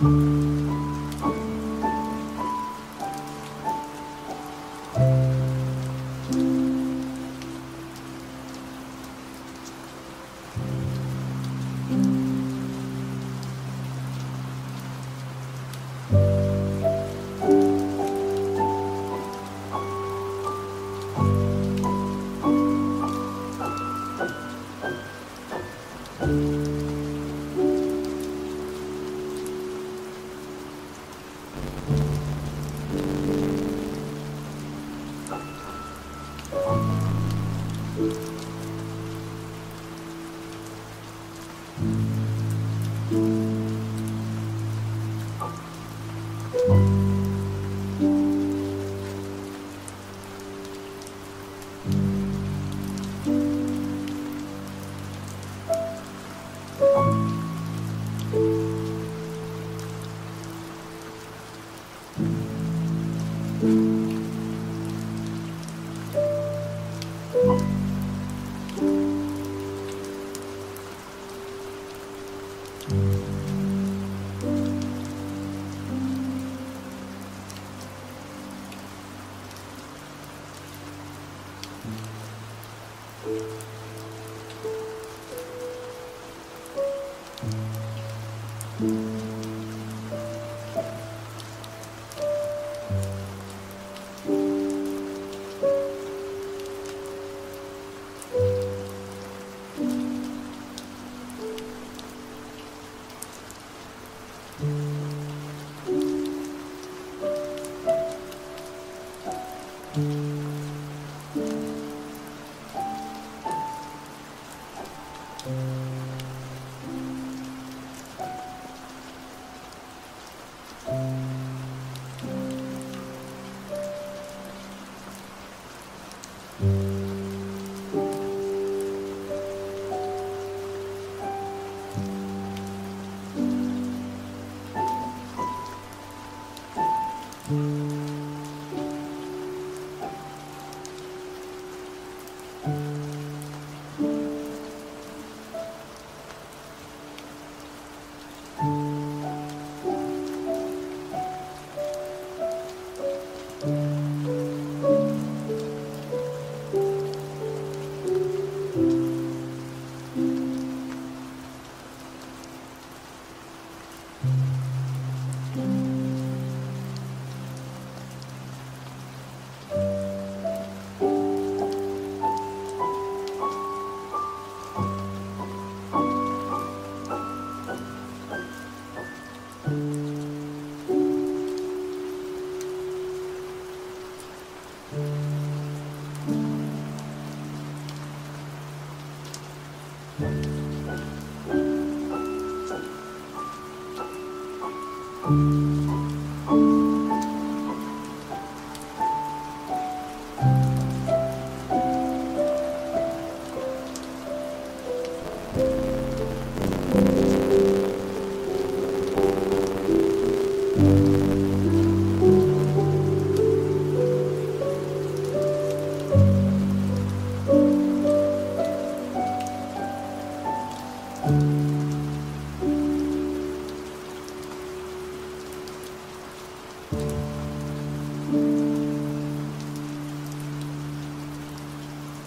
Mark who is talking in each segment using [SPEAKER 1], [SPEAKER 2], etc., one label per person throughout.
[SPEAKER 1] Thank you.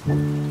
[SPEAKER 1] Thank you.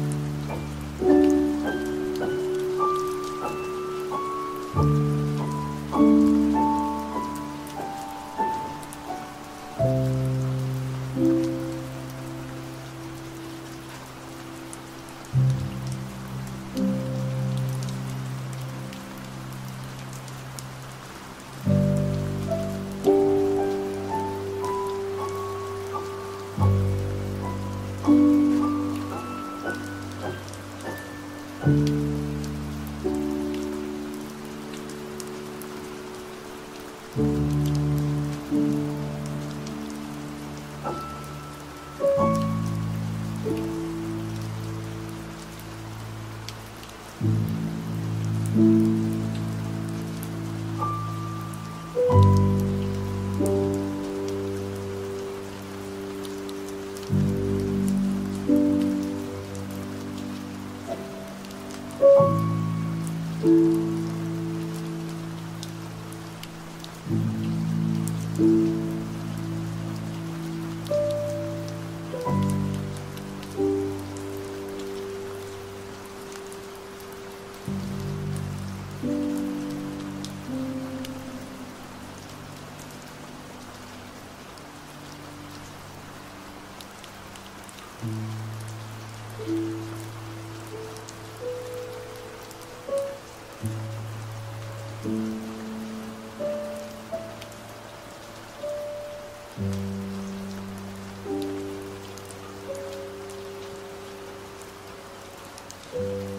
[SPEAKER 1] 嗯。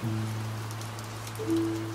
[SPEAKER 1] Thank mm. you.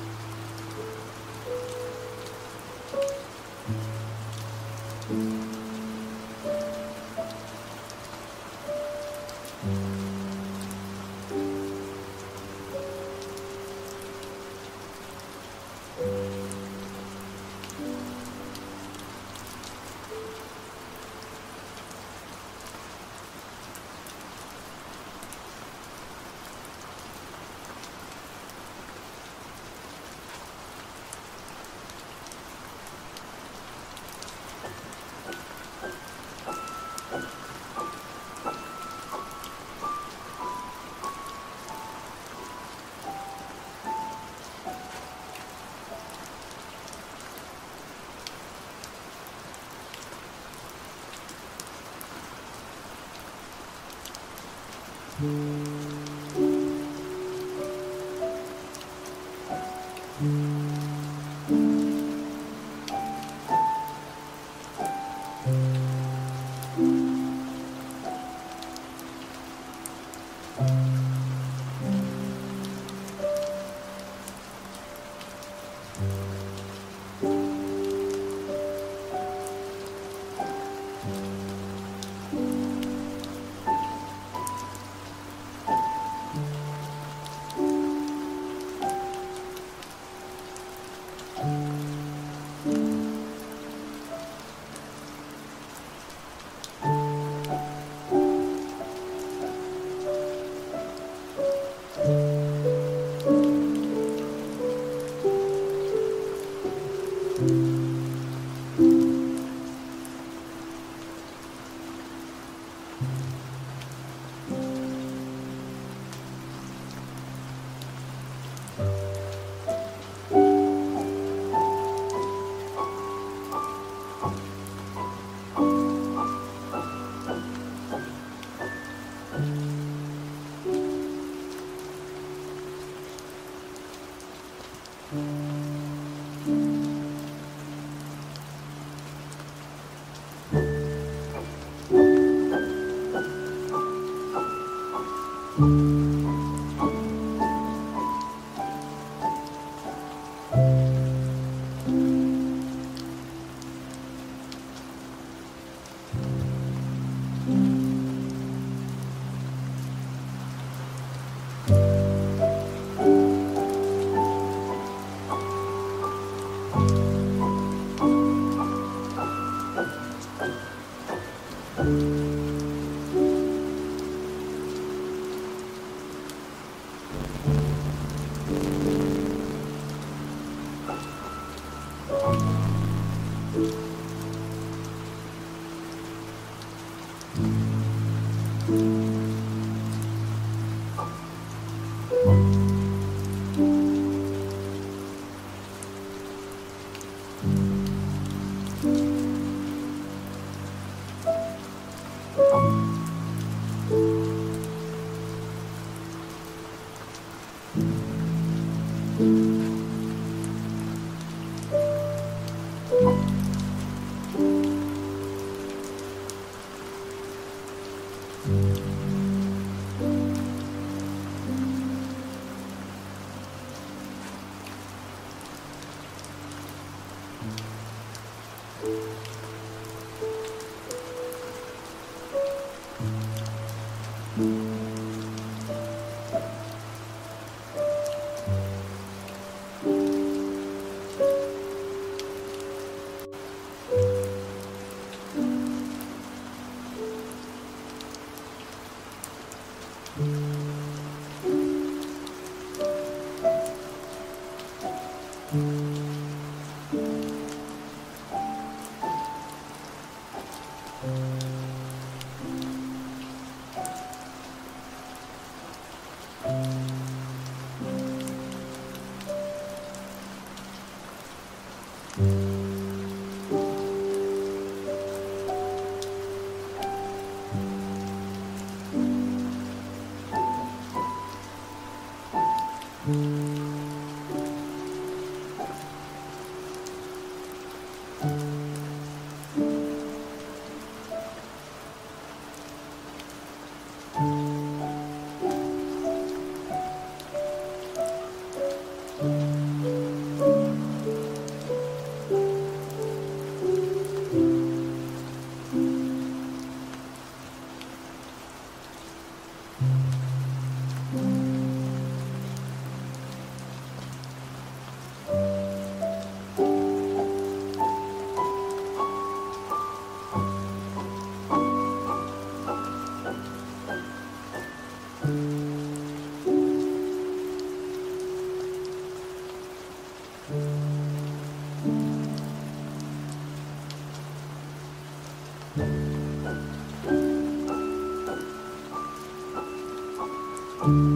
[SPEAKER 1] Thank you.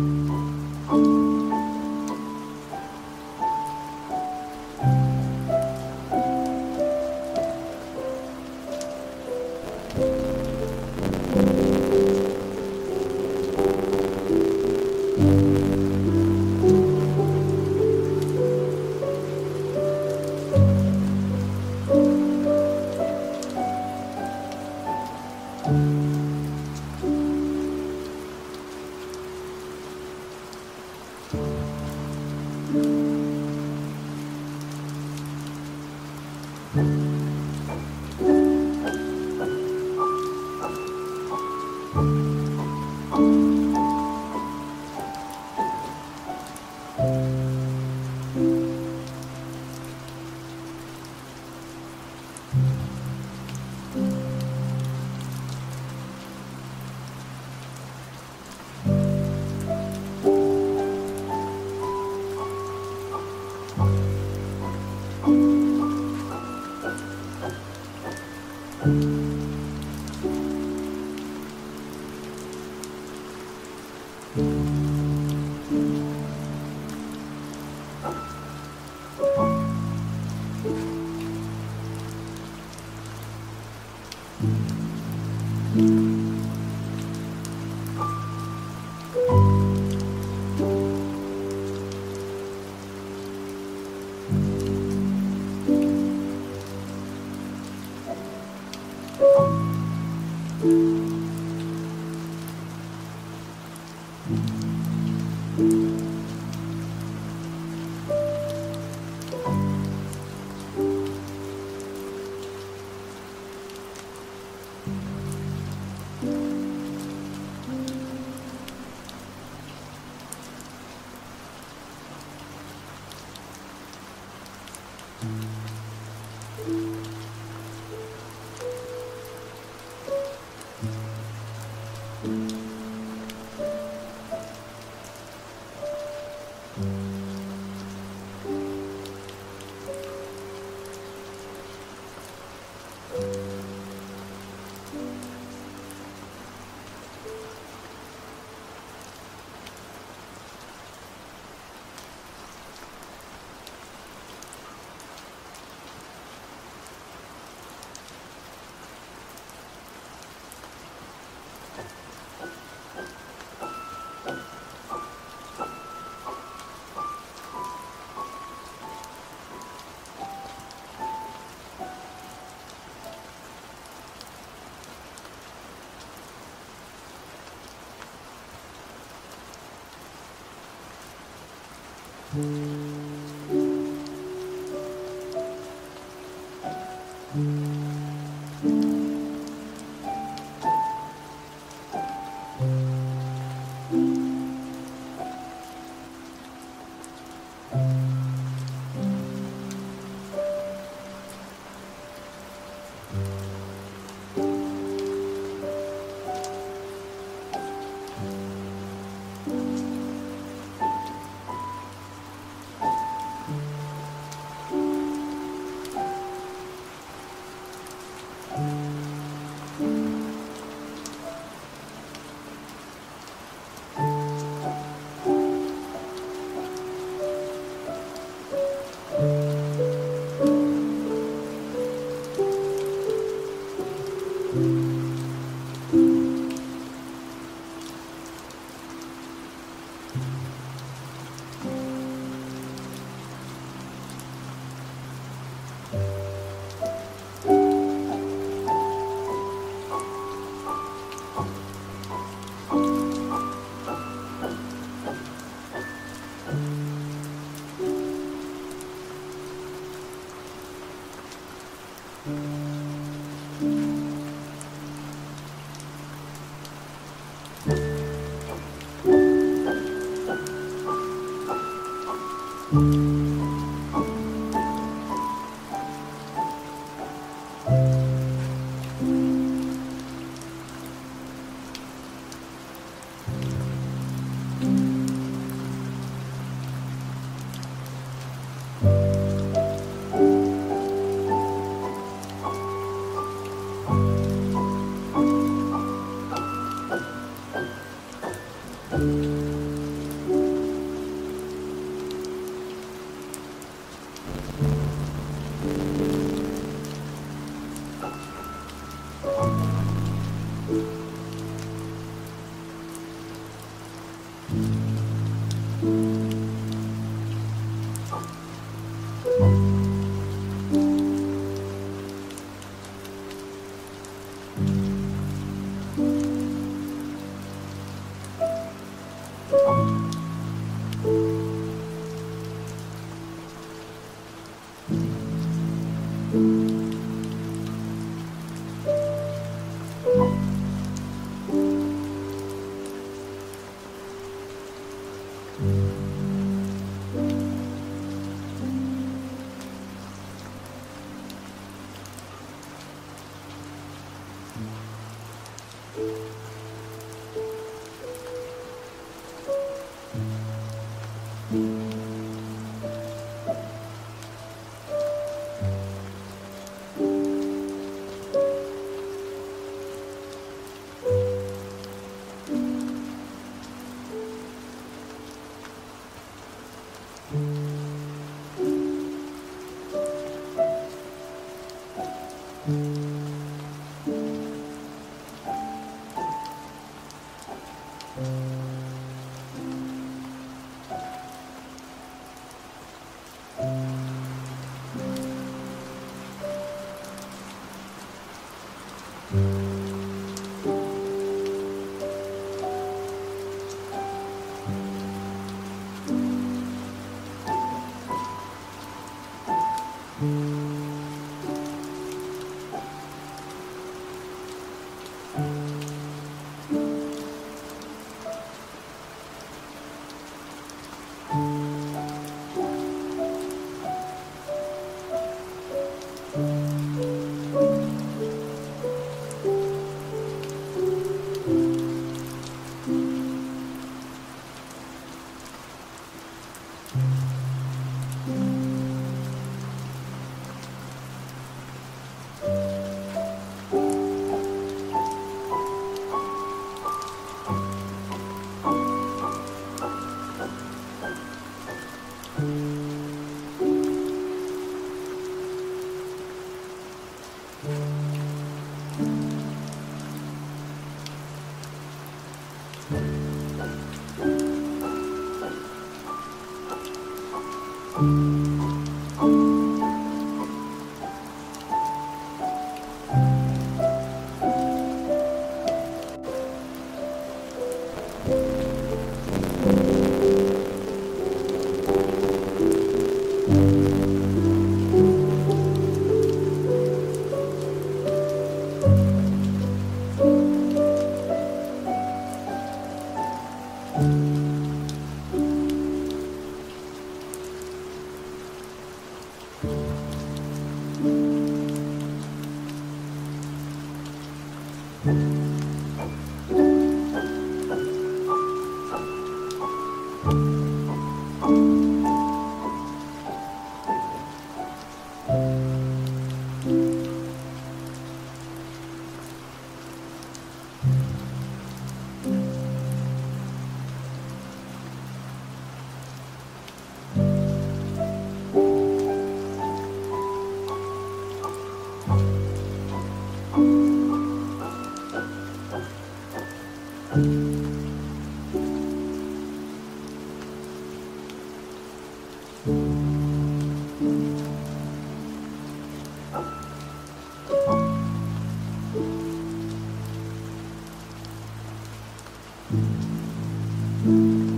[SPEAKER 1] Mm-hmm. Thank you.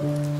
[SPEAKER 1] 嗯。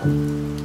[SPEAKER 1] Thank you.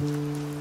[SPEAKER 1] Mm-hmm.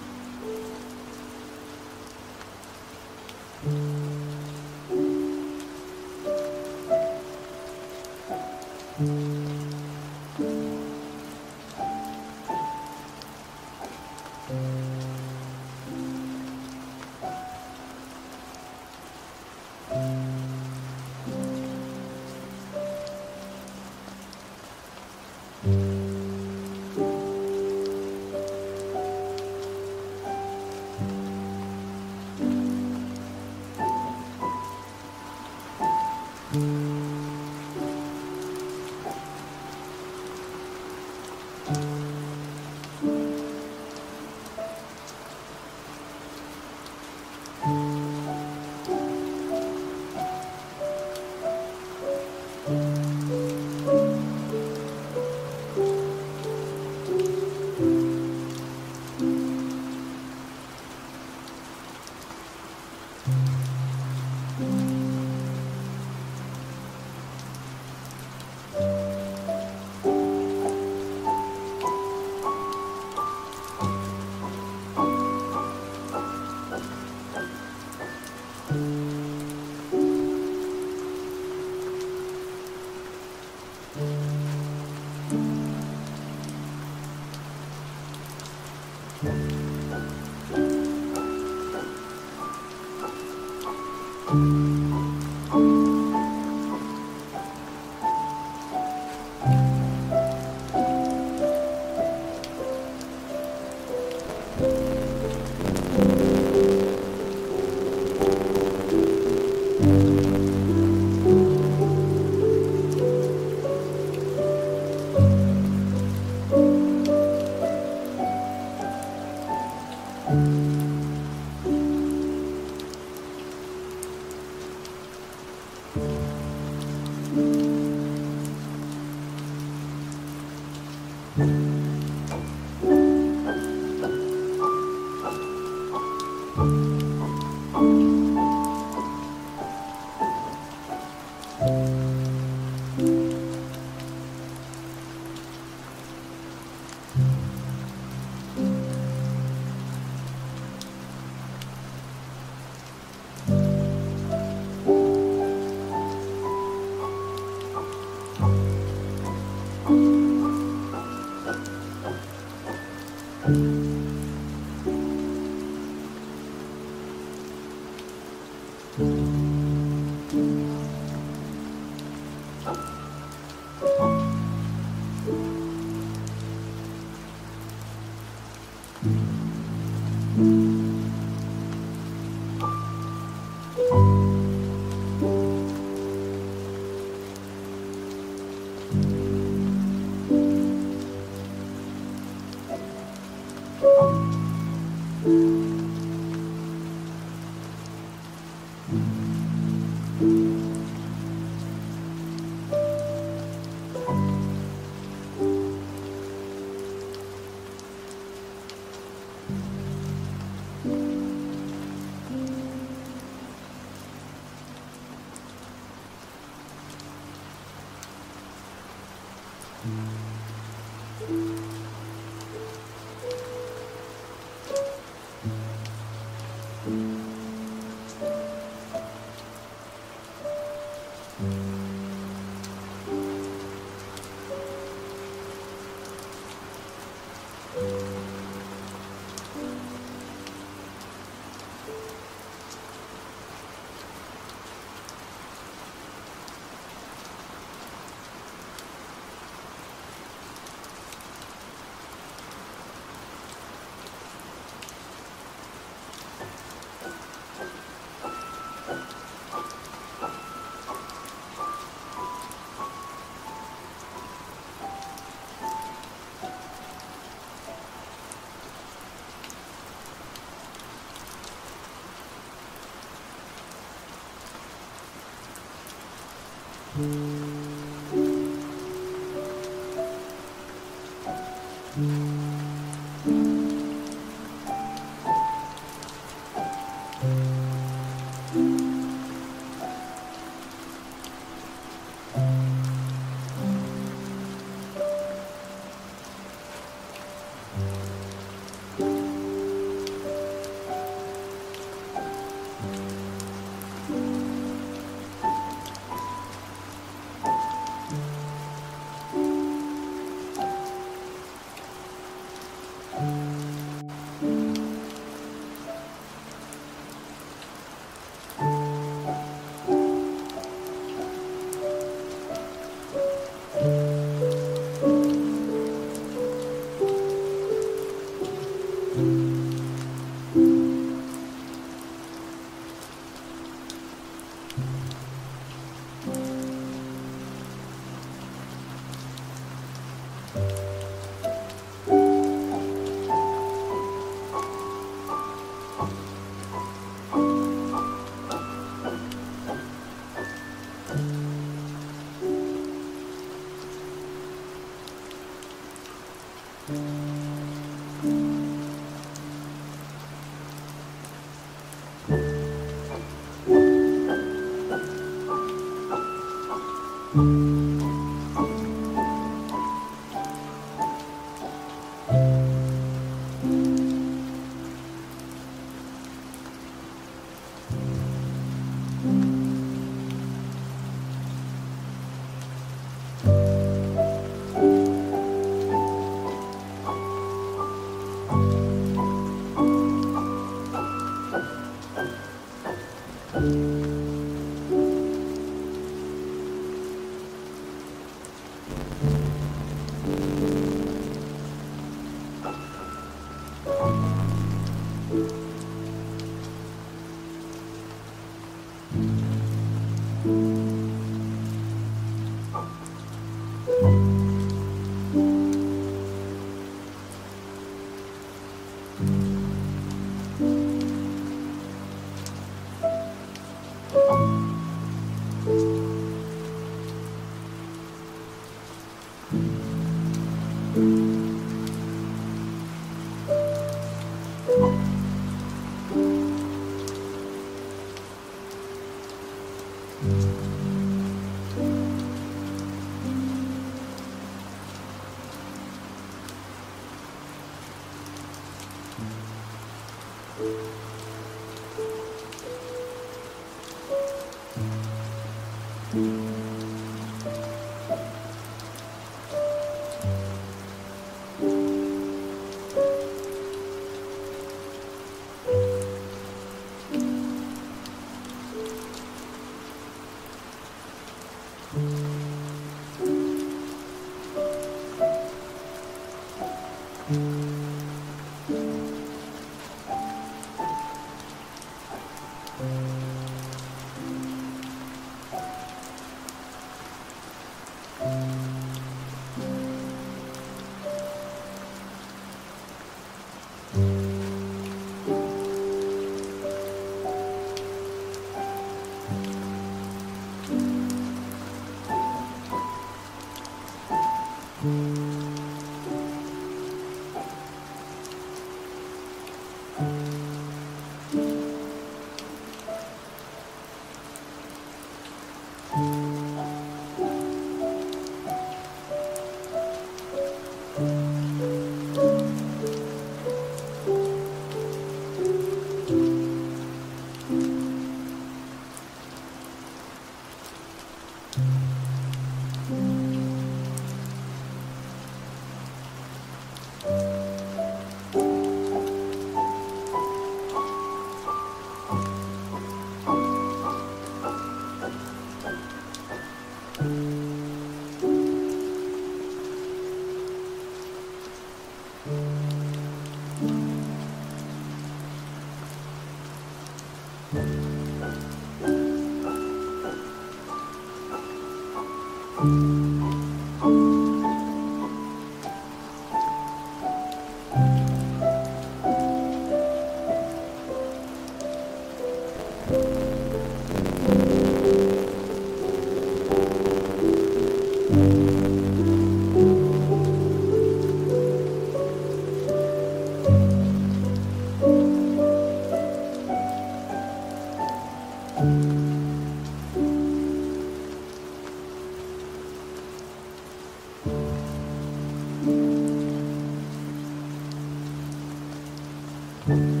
[SPEAKER 1] Thank you.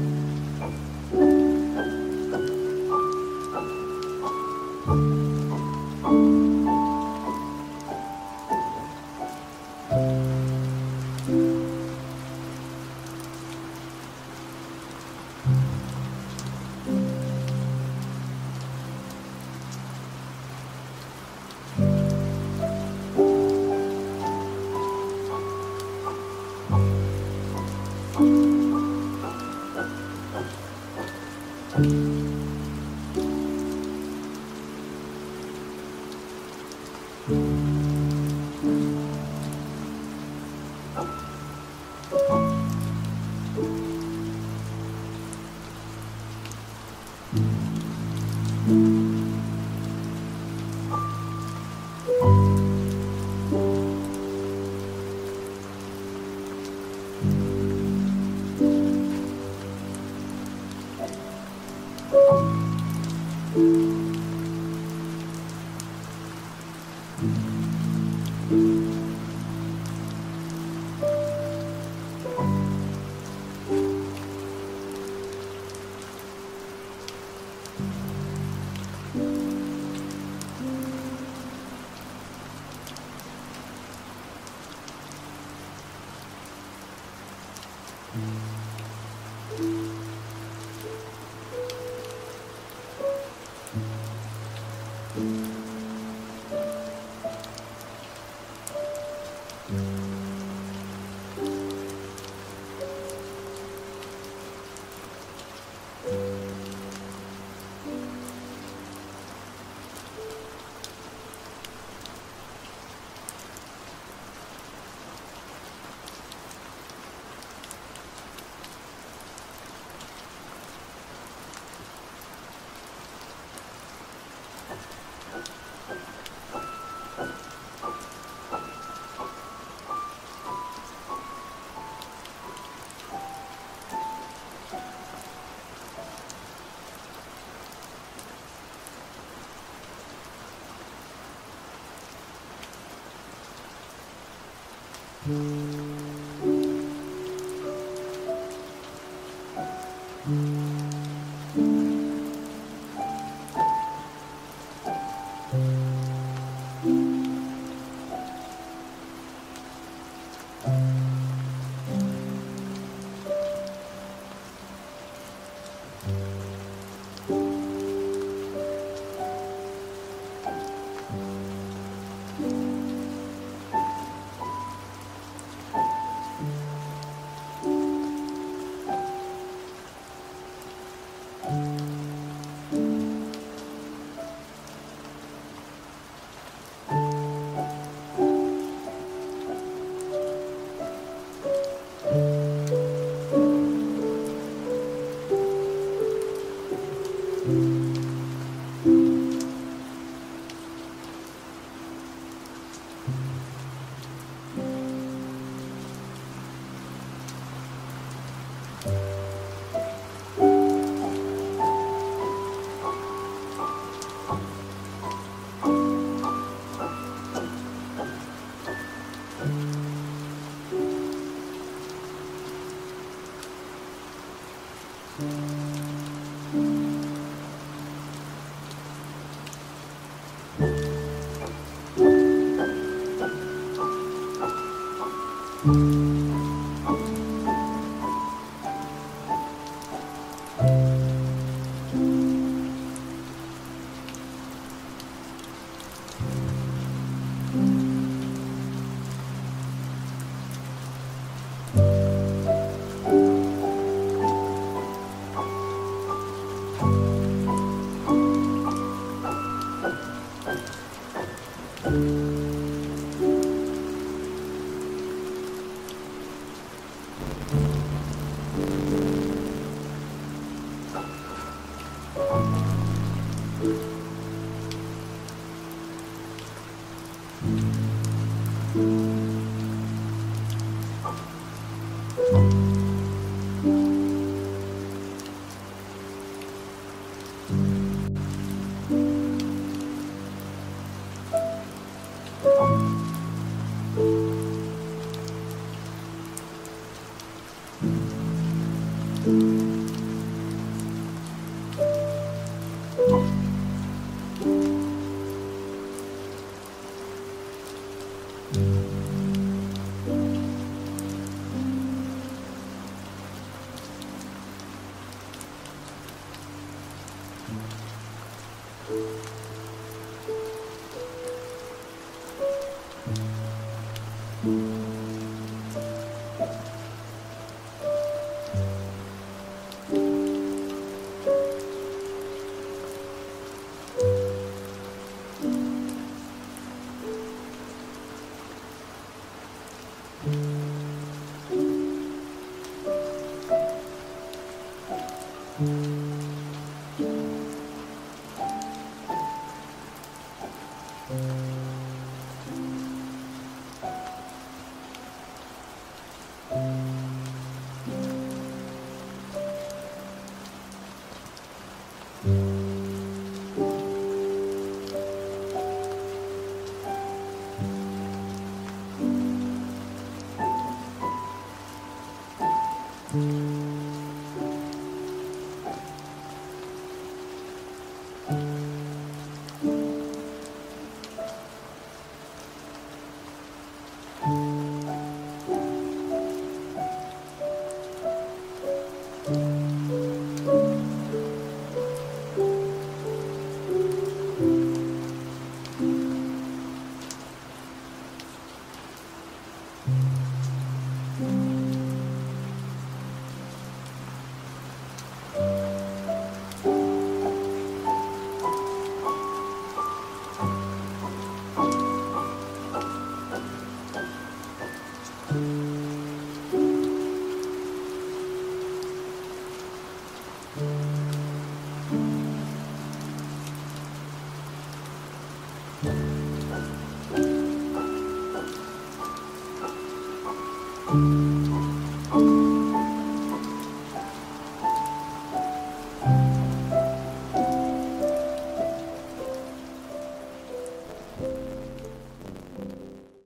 [SPEAKER 1] Thank you.